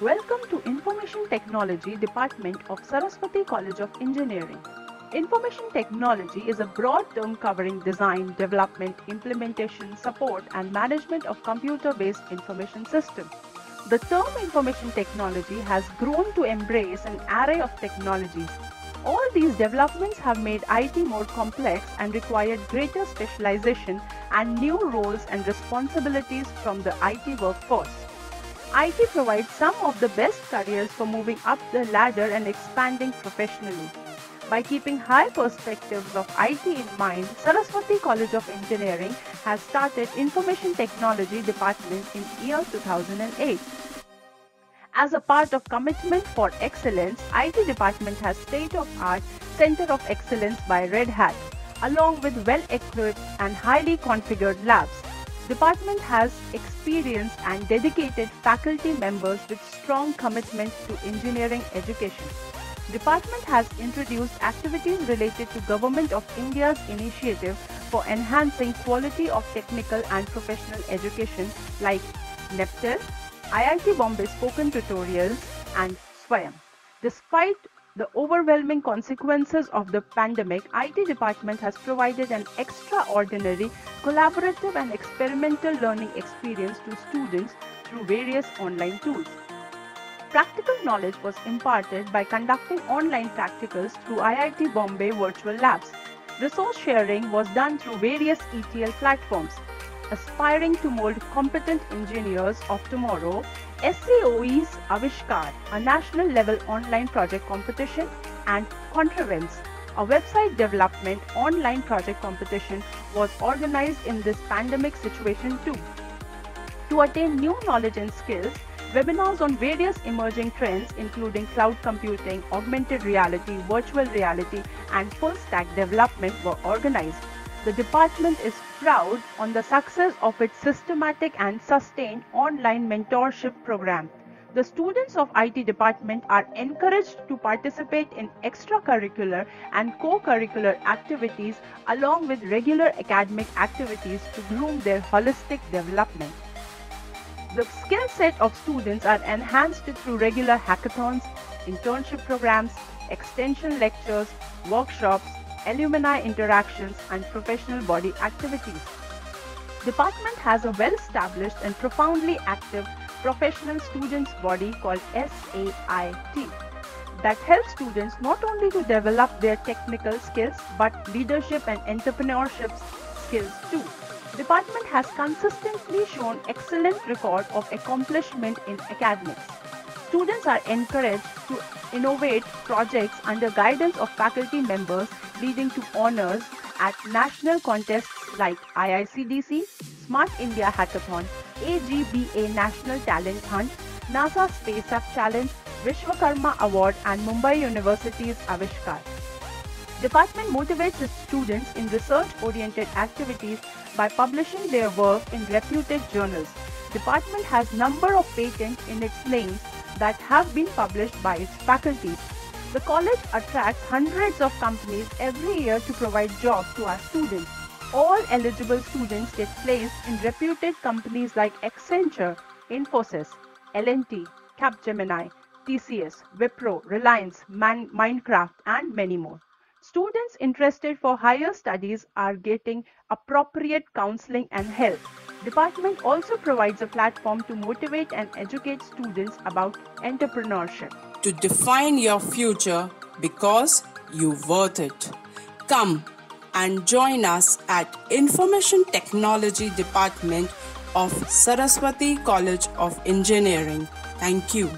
Welcome to Information Technology Department of Saraswati College of Engineering. Information technology is a broad term covering design, development, implementation, support, and management of computer based information systems. The term information technology has grown to embrace an array of technologies. All these developments have made IT more complex and required greater specialization and new roles and responsibilities from the IT workforce. IT provides some of the best careers for moving up the ladder and expanding professionally. By keeping high perspectives of IT in mind, Saraswati College of Engineering has started Information Technology Department in year 2008. As a part of commitment for excellence, IT department has state-of-art Center of Excellence by Red Hat, along with well-equipped and highly configured labs. Department has experienced and dedicated faculty members with strong commitment to engineering education. Department has introduced activities related to Government of India's initiative for enhancing quality of technical and professional education like NPTEL, IIT Bombay spoken tutorials and Swayam. Despite the overwhelming consequences of the pandemic, IT department has provided an extraordinary collaborative and experimental learning experience to students through various online tools. Practical knowledge was imparted by conducting online practicals through IIT Bombay virtual labs. Resource sharing was done through various ETL platforms. Aspiring to mold competent engineers of tomorrow, SCOE's Avishkar, a national level online project competition, and Contravents, a website development online project competition, was organized in this pandemic situation too. To attain new knowledge and skills, webinars on various emerging trends including cloud computing, augmented reality, virtual reality, and full stack development were organized. The department is proud on the success of its systematic and sustained online mentorship program. The students of IT department are encouraged to participate in extracurricular and co-curricular activities along with regular academic activities to groom their holistic development. The skill set of students are enhanced through regular hackathons, internship programs, extension lectures, workshops, alumni interactions, and professional body activities. Department has a well-established and profoundly active professional students body called SAIT that helps students not only to develop their technical skills but leadership and entrepreneurship skills too. Department has consistently shown excellent record of accomplishment in academics. Students are encouraged to innovate projects under guidance of faculty members leading to honors at national contests like IICDC, Smart India Hackathon, AGBA National Talent Hunt, NASA Space Apps Challenge, Vishwakarma Award and Mumbai University's Avishkar. Department motivates its students in research-oriented activities by publishing their work in reputed journals. Department has number of patents in its names that have been published by its faculty. The college attracts hundreds of companies every year to provide jobs to our students. All eligible students get placed in reputed companies like Accenture, Infosys, L&T, Capgemini, TCS, Wipro, Reliance, Man- Minecraft, and many more. Students interested for higher studies are getting appropriate counseling and help. Department also provides a platform to motivate and educate students about entrepreneurship. To define your future because you're worth it. Come and join us at Information Technology Department of Saraswati College of Engineering. Thank you.